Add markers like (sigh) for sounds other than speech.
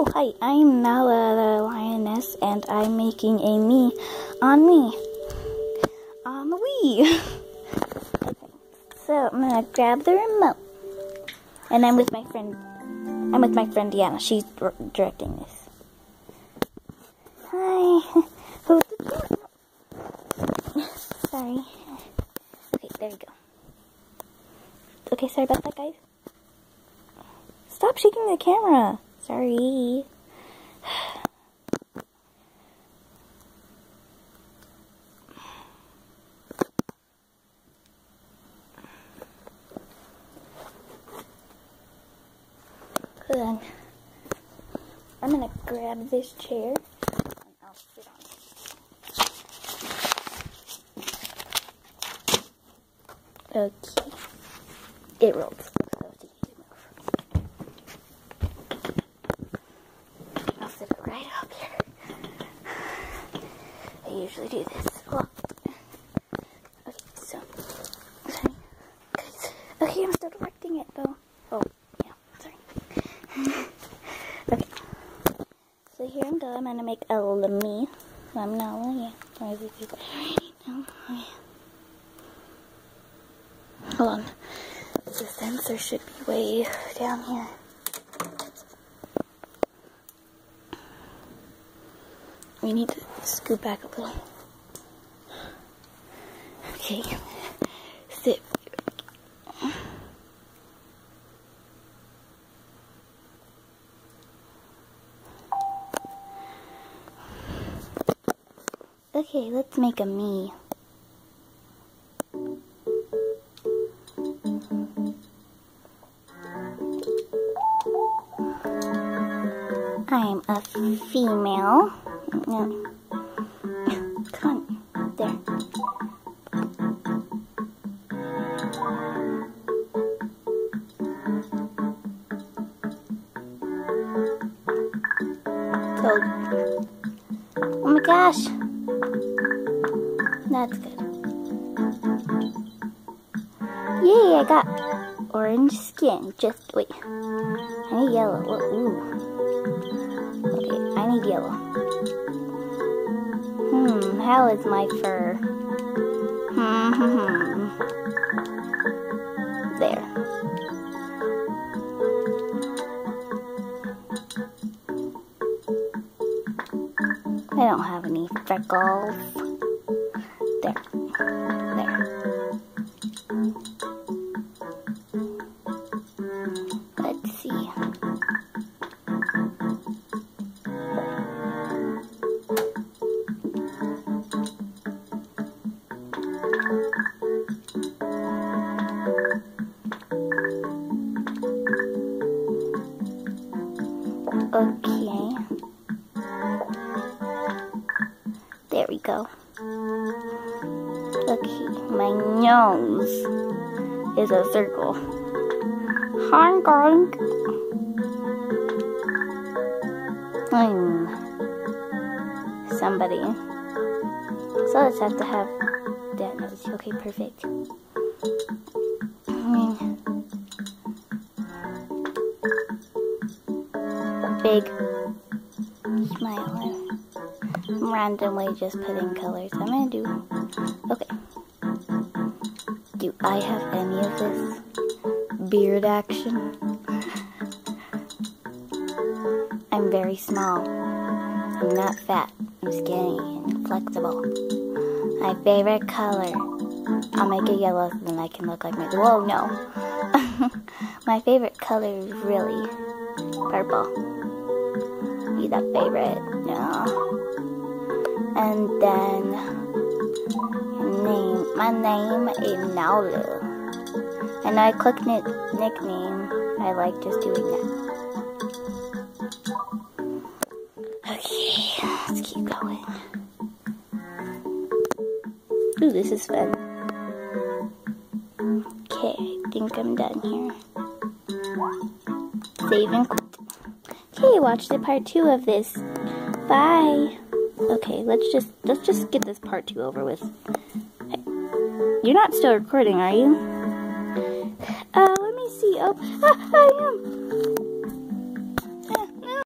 Oh, hi, I'm Nala the Lioness, and I'm making a Mii on me. On the Wii. (laughs) okay, so I'm gonna grab the remote. And I'm with my friend, I'm with my friend Deanna. She's directing this. Hi. (laughs) (laughs) Sorry. Okay, there we go. Okay, sorry about that, guys. Stop shaking the camera. Sorry. On. I'm gonna grab this chair and I'll sit on it. Okay. It rolls. I'll sit it right up here. I usually do this. Well, okay, so. Okay, I'm still directing it though. Oh, yeah, sorry. (laughs) okay. So here I'm going. I'm gonna make a little Mii. I'm not yeah. Where is it? Hold on. The sensor should be way down here. We need to scoot back a little. Okay. Sit. Okay, let's make a Mii. I'm a female. No. Come on. There. So, oh my gosh. That's good. Yay, I got orange skin. Just wait. I need yellow. Ooh. Yellow. Hmm, how is my fur? Hmm. (laughs) There. I don't have any freckles. There. Go. Okay, my nose is a circle. Hong Kong. Hmm. Somebody. So let's have to have that nose. Okay, perfect. Hmm. Big smile. Randomly just putting colors. I'm gonna do. Okay. Do I have any of this beard action? (laughs) I'm very small. I'm not fat. I'm skinny and flexible. My favorite color. I'll make it yellow so then I can look like my. Whoa, no. (laughs) my favorite color is really purple. Be that favorite. Yeah. And then name. My name is Nala. And I click nick nickname. I like just doing that. Okay, let's keep going. Ooh, this is fun. Okay, I think I'm done here. Save and Okay, watch the part two of this. Bye. Okay, let's just let's just get this part two over with. Hey, you're not still recording, are you? Uh, let me see. Oh, ah, I am.